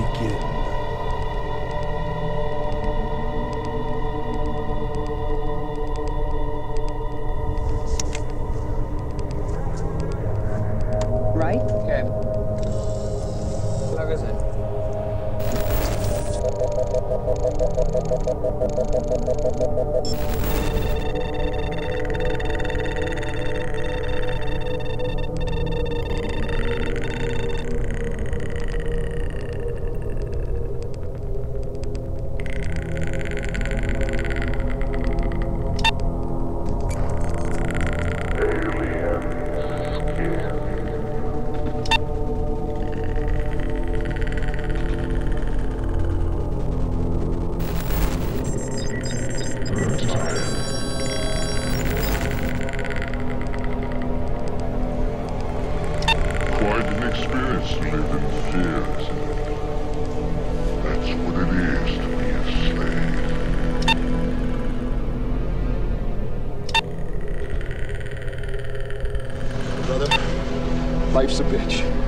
begin. Right? Okay. Plug it in. experience to live in fear. That's what it is to be a slave. Brother, life's a bitch.